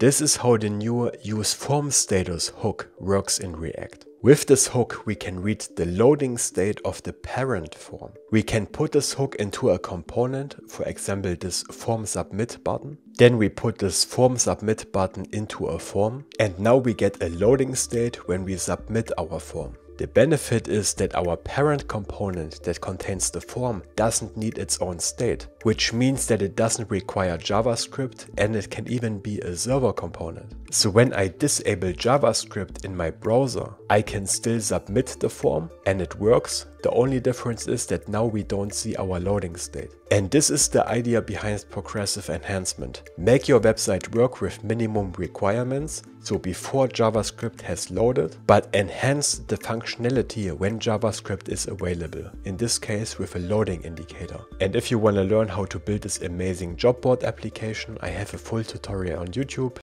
This is how the new useFormStatus hook works in React. With this hook, we can read the loading state of the parent form. We can put this hook into a component, for example this form submit button. Then we put this form submit button into a form and now we get a loading state when we submit our form. The benefit is that our parent component that contains the form doesn't need its own state, which means that it doesn't require JavaScript and it can even be a server component. So when I disable JavaScript in my browser, I can still submit the form and it works. The only difference is that now we don't see our loading state. And this is the idea behind progressive enhancement. Make your website work with minimum requirements, so before JavaScript has loaded, but enhance the functionality when JavaScript is available, in this case with a loading indicator. And if you want to learn how to build this amazing job board application, I have a full tutorial on YouTube,